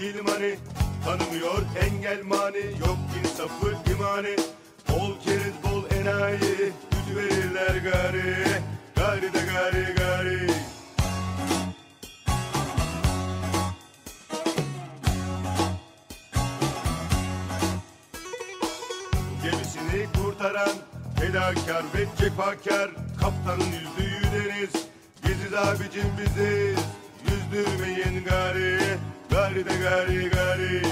yeşil mani Tanımıyor engel mani Yok insafı imani Bol keriz bol enayi Gücü verirler gari Gari de gari gari. Gemisini kurtaran fedakar ve cefakar Kaptanın yüzdüğü deniz. Biziz abicim biziz gari Gari de gari gari.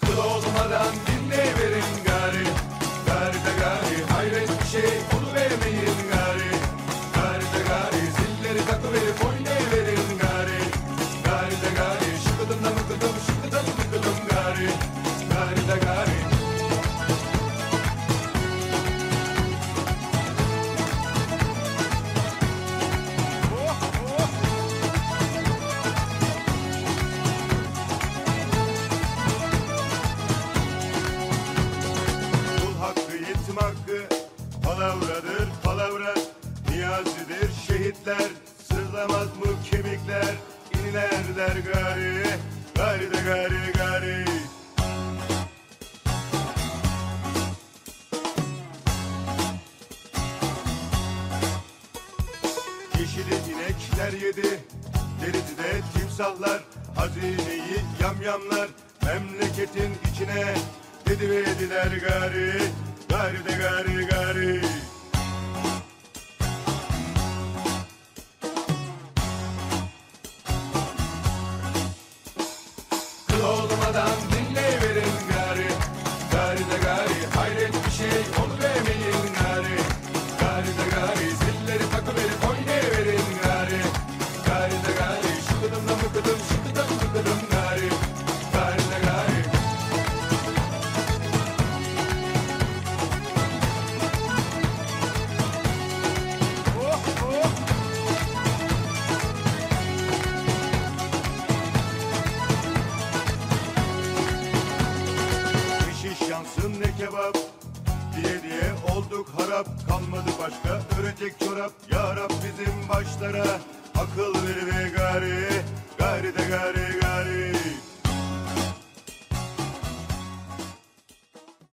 Kıl olmadan dinleyiverin gari Niyazidir şehitler Sızlamaz mı kemikler? İnilerler gari Gari de gari gari. Yeşili inekler yedi Deridi de timsahlar. Hazineyi yamyamlar Memleketin içine. Dediverdiler gari Gari de gari gari harap Kalmadı başka örecek çorap. Ya Rab bizim başlara Akıl ver ve gari Gari de gari